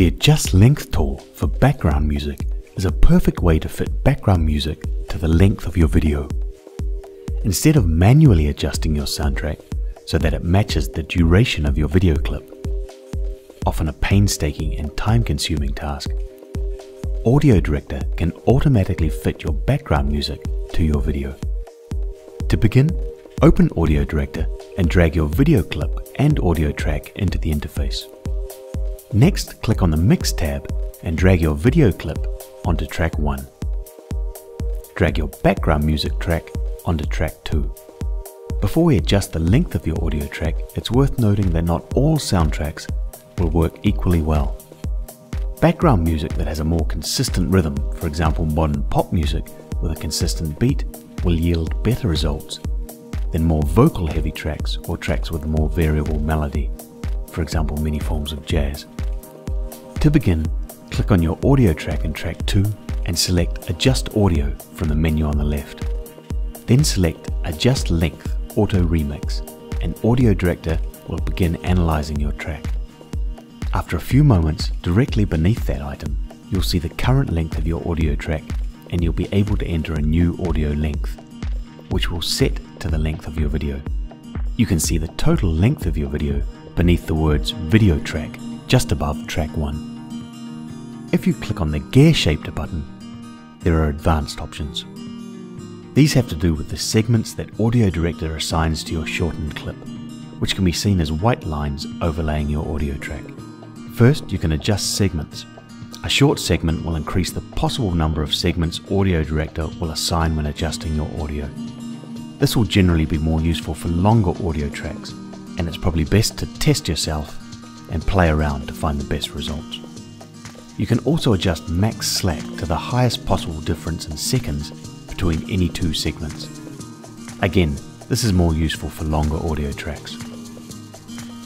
The Adjust Length tool for background music is a perfect way to fit background music to the length of your video. Instead of manually adjusting your soundtrack so that it matches the duration of your video clip, often a painstaking and time-consuming task, AudioDirector can automatically fit your background music to your video. To begin, open AudioDirector and drag your video clip and audio track into the interface. Next, click on the Mix tab and drag your video clip onto track 1. Drag your background music track onto track 2. Before we adjust the length of your audio track, it's worth noting that not all soundtracks will work equally well. Background music that has a more consistent rhythm, for example modern pop music with a consistent beat, will yield better results than more vocal heavy tracks or tracks with a more variable melody, for example many forms of jazz. To begin, click on your audio track in track 2 and select Adjust Audio from the menu on the left. Then select Adjust Length Auto Remix and AudioDirector will begin analyzing your track. After a few moments, directly beneath that item, you'll see the current length of your audio track and you'll be able to enter a new audio length, which will set to the length of your video. You can see the total length of your video beneath the words video track just above track 1. If you click on the gear shaped button, there are advanced options. These have to do with the segments that AudioDirector assigns to your shortened clip, which can be seen as white lines overlaying your audio track. First, you can adjust segments. A short segment will increase the possible number of segments AudioDirector will assign when adjusting your audio. This will generally be more useful for longer audio tracks, and it's probably best to test yourself and play around to find the best results. You can also adjust max slack to the highest possible difference in seconds between any two segments. Again, this is more useful for longer audio tracks.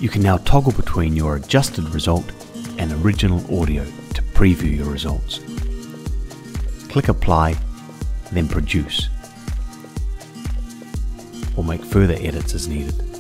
You can now toggle between your adjusted result and original audio to preview your results. Click Apply, then Produce, or make further edits as needed.